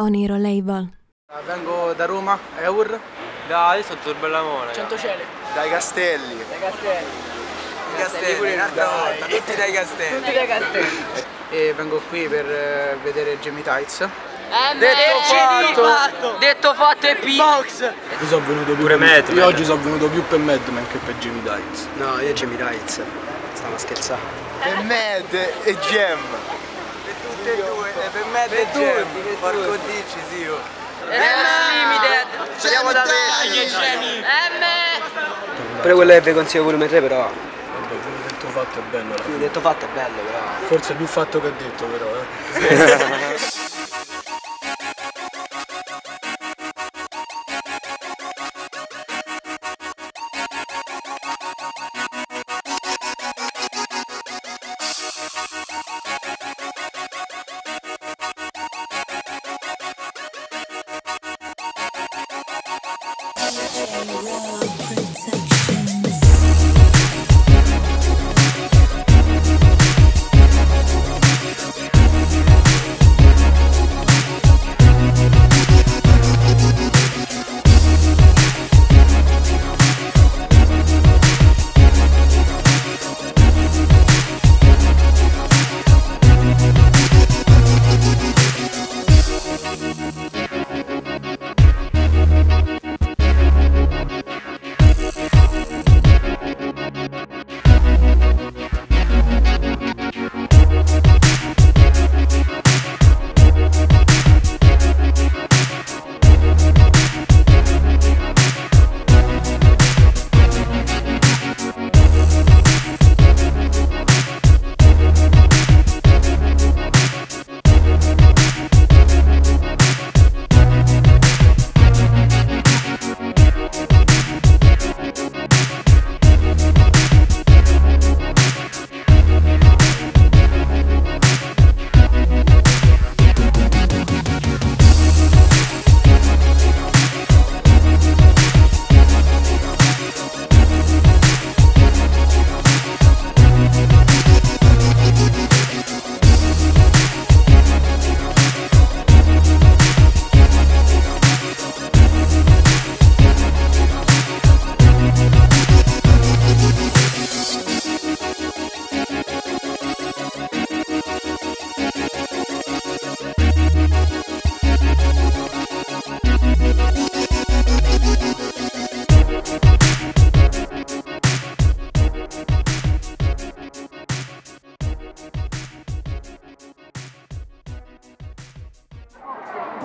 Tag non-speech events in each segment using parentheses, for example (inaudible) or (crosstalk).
Oniro Label. Vengo da Roma, Eur. Da adesso sono Bellamone. Centocele. Dai Castelli. Dai Castelli. I castelli, un'altra volta, tutti dai castelli. Tutti dai Castelli. E vengo qui per eh, vedere Jamie Tights. Detto fatto. Detto fatto e P. Box. Io sono venuto più Pure per- Madman. Io oggi sono venuto più per Madman che per Jimmy Dice. No, io Jamie Tights. Stiamo a scherzare. E Mad e Gem. Per tutte e due, e per me e Gem. Porco dici, zio. M Limited. Speriamo da me. M. Pure quello che vi consiglio volume 3 però. Vabbè, quello detto fatto è bello. detto fatto è bello però. Forse più fatto che detto però, eh. (laughs) (laughs) Yeah.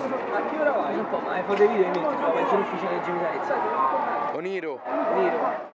Ma potevi video e metti, ma c'è l'ufficiale di Tights. Oniro. Nero.